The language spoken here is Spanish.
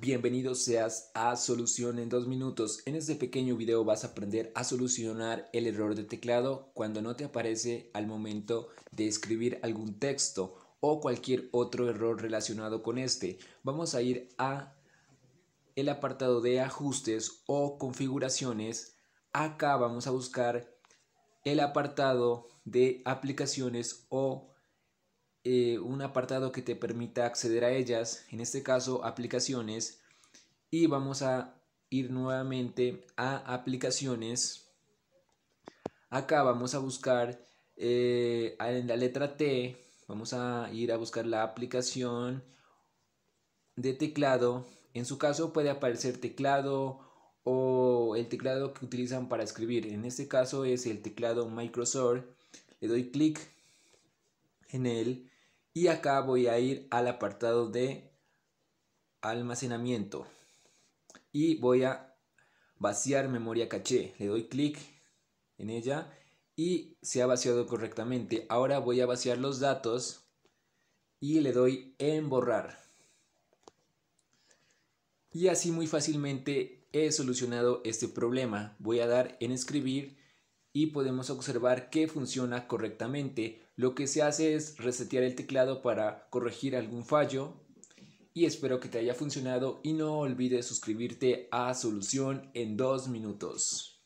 Bienvenido seas a Solución en dos minutos. En este pequeño video vas a aprender a solucionar el error de teclado cuando no te aparece al momento de escribir algún texto o cualquier otro error relacionado con este. Vamos a ir a el apartado de ajustes o configuraciones. Acá vamos a buscar el apartado de aplicaciones o eh, un apartado que te permita acceder a ellas, en este caso aplicaciones, y vamos a ir nuevamente a aplicaciones. Acá vamos a buscar eh, en la letra T, vamos a ir a buscar la aplicación de teclado. En su caso puede aparecer teclado o el teclado que utilizan para escribir. En este caso es el teclado Microsoft. Le doy clic en él y acá voy a ir al apartado de almacenamiento y voy a vaciar memoria caché. Le doy clic en ella y se ha vaciado correctamente. Ahora voy a vaciar los datos y le doy en borrar. Y así muy fácilmente he solucionado este problema. Voy a dar en escribir y podemos observar que funciona correctamente. Lo que se hace es resetear el teclado para corregir algún fallo y espero que te haya funcionado y no olvides suscribirte a Solución en dos minutos.